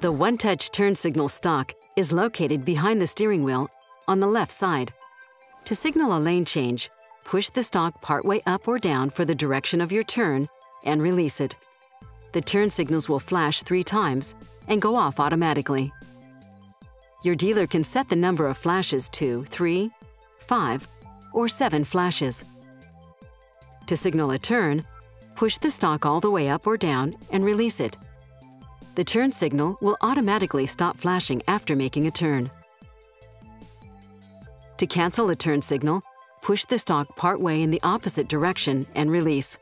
The one-touch turn signal stalk is located behind the steering wheel on the left side. To signal a lane change, push the stalk partway up or down for the direction of your turn and release it. The turn signals will flash three times and go off automatically. Your dealer can set the number of flashes to three, five, or seven flashes. To signal a turn, push the stalk all the way up or down and release it. The turn signal will automatically stop flashing after making a turn. To cancel a turn signal, push the stalk partway in the opposite direction and release.